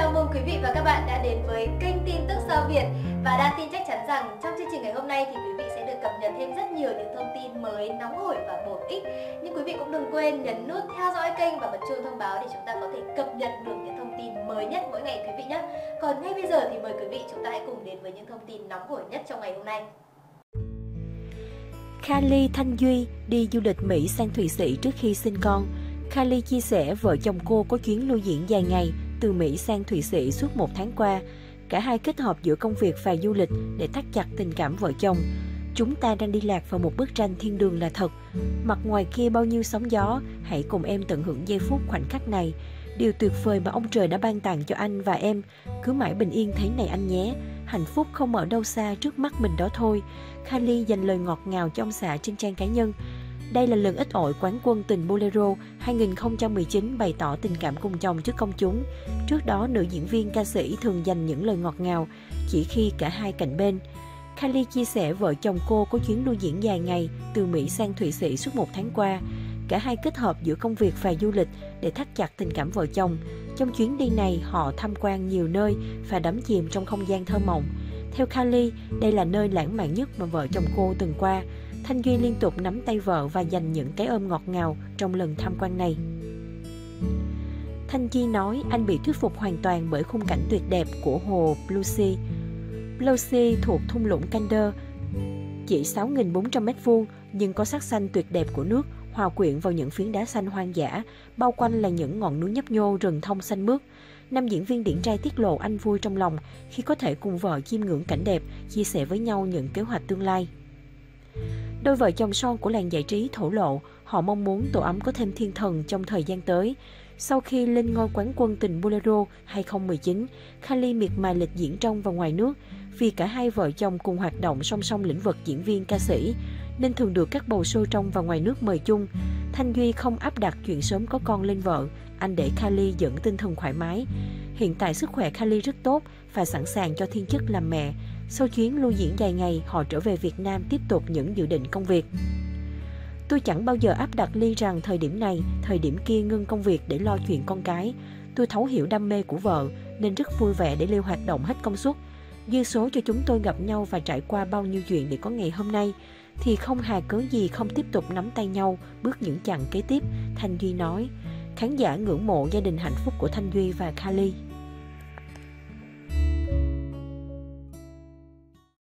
Chào mừng quý vị và các bạn đã đến với kênh tin tức sao Việt và đa tin chắc chắn rằng trong chương trình ngày hôm nay thì quý vị sẽ được cập nhật thêm rất nhiều những thông tin mới, nóng hổi và bổ ích. Nhưng quý vị cũng đừng quên nhấn nút theo dõi kênh và bật chuông thông báo để chúng ta có thể cập nhật được những thông tin mới nhất mỗi ngày quý vị nhé. Còn ngay bây giờ thì mời quý vị chúng ta hãy cùng đến với những thông tin nóng hổi nhất trong ngày hôm nay. Kylie Thanh Duy đi du lịch Mỹ sang Thụy Sĩ trước khi sinh con. Kylie chia sẻ vợ chồng cô có chuyến lưu diễn dài ngày từ Mỹ sang Thụy Sĩ suốt một tháng qua. Cả hai kết hợp giữa công việc và du lịch để thắt chặt tình cảm vợ chồng. Chúng ta đang đi lạc vào một bức tranh thiên đường là thật. Mặt ngoài kia bao nhiêu sóng gió, hãy cùng em tận hưởng giây phút khoảnh khắc này. Điều tuyệt vời mà ông trời đã ban tặng cho anh và em. Cứ mãi bình yên thế này anh nhé. Hạnh phúc không ở đâu xa trước mắt mình đó thôi. Kylie dành lời ngọt ngào cho ông xã trên trang cá nhân. Đây là lần ít ỏi quán quân tình Bolero 2019 bày tỏ tình cảm cùng chồng trước công chúng. Trước đó, nữ diễn viên ca sĩ thường dành những lời ngọt ngào chỉ khi cả hai cạnh bên. Kylie chia sẻ vợ chồng cô có chuyến lưu diễn dài ngày từ Mỹ sang Thụy Sĩ suốt một tháng qua. Cả hai kết hợp giữa công việc và du lịch để thắt chặt tình cảm vợ chồng. Trong chuyến đi này, họ tham quan nhiều nơi và đắm chìm trong không gian thơ mộng. Theo Kylie, đây là nơi lãng mạn nhất mà vợ chồng cô từng qua. Thanh Duy liên tục nắm tay vợ và dành những cái ôm ngọt ngào trong lần tham quan này. Thanh Chi nói anh bị thuyết phục hoàn toàn bởi khung cảnh tuyệt đẹp của hồ Bluesea. Bluesea thuộc thung lũng Kander, chỉ 6.400 m2 nhưng có sắc xanh tuyệt đẹp của nước hòa quyện vào những phiến đá xanh hoang dã, bao quanh là những ngọn núi nhấp nhô rừng thông xanh mướt. Nam diễn viên điển trai tiết lộ anh vui trong lòng khi có thể cùng vợ chiêm ngưỡng cảnh đẹp, chia sẻ với nhau những kế hoạch tương lai. Đôi vợ chồng son của làng giải trí thổ lộ họ mong muốn tổ ấm có thêm thiên thần trong thời gian tới. Sau khi lên ngôi quán quân tình Bolero 2019, Kylie miệt mài lịch diễn trong và ngoài nước vì cả hai vợ chồng cùng hoạt động song song lĩnh vực diễn viên ca sĩ nên thường được các bầu show trong và ngoài nước mời chung. Thanh Duy không áp đặt chuyện sớm có con lên vợ, anh để Kylie dẫn tinh thần thoải mái. Hiện tại sức khỏe Kylie rất tốt và sẵn sàng cho thiên chức làm mẹ. Sau chuyến lưu diễn dài ngày, họ trở về Việt Nam tiếp tục những dự định công việc. Tôi chẳng bao giờ áp đặt Ly rằng thời điểm này, thời điểm kia ngưng công việc để lo chuyện con cái. Tôi thấu hiểu đam mê của vợ nên rất vui vẻ để liêu hoạt động hết công suất. Dư số cho chúng tôi gặp nhau và trải qua bao nhiêu chuyện để có ngày hôm nay thì không hà cớ gì không tiếp tục nắm tay nhau bước những chặng kế tiếp, Thanh Duy nói. Khán giả ngưỡng mộ gia đình hạnh phúc của Thanh Duy và Kali.